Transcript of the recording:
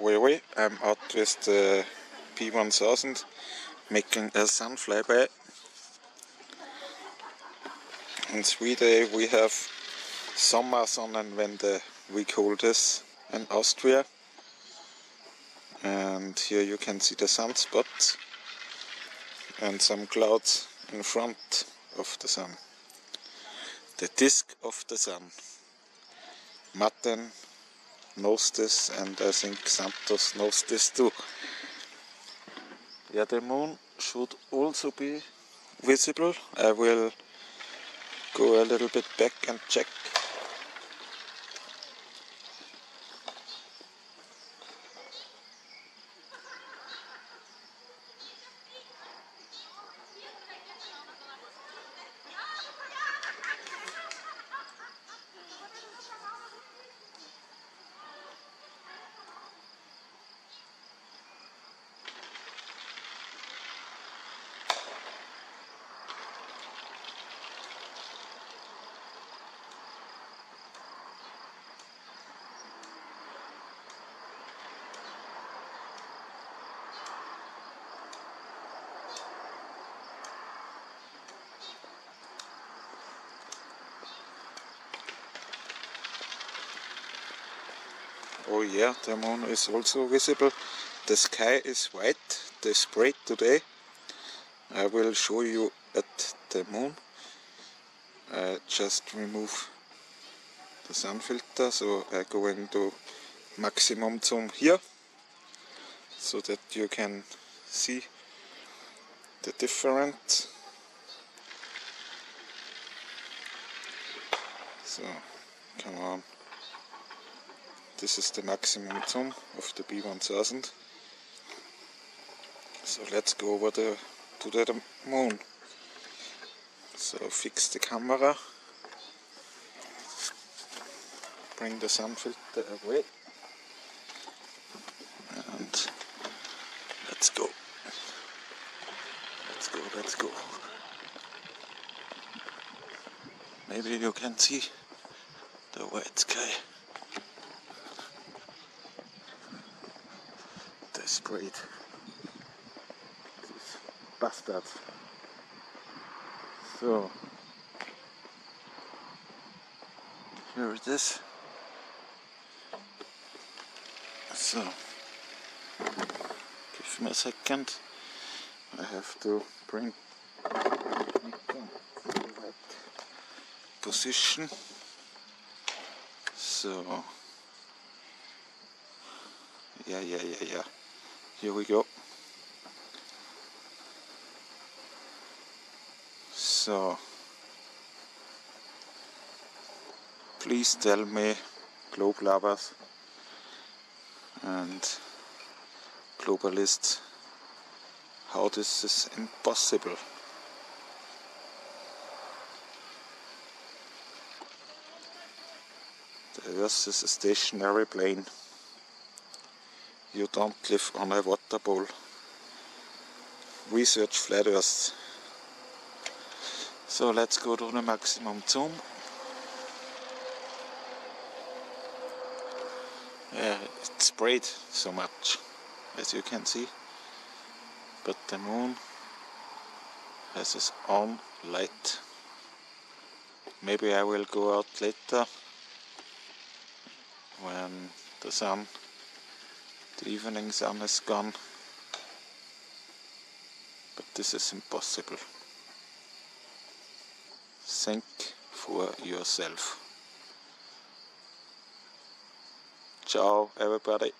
Wait, wait, I'm out with the P1000 making a sun flyby. In Sweden we have Sommersonnenwende, we call this in Austria. And here you can see the sunspot and some clouds in front of the sun. The disk of the sun. Martin knows this and I think Santos knows this too. Yeah, the moon should also be visible. I will go a little bit back and check. Oh yeah, the moon is also visible. The sky is white, the spread today. I will show you at the moon. I just remove the sun filter, so I go into maximum zoom here, so that you can see the different. So, come on. This is the maximum zoom of the P1000. So let's go over the, to the moon. So fix the camera. Bring the sun filter away. And let's go. Let's go, let's go. Maybe you can see the white sky. Great. These bastards. So, here it is. So, give me a second. I have to bring position. So, yeah, yeah, yeah, yeah. Here we go. So, please tell me, globe lovers and globalists, how this is impossible. Earth is a stationary plane. You don't live on a water bowl. Research flat Earth. So let's go to the maximum zoom. Yeah, it sprayed so much, as you can see. But the moon has its own light. Maybe I will go out later when the sun, the evening sun is gone. But this is impossible. Think for yourself. Ciao, everybody.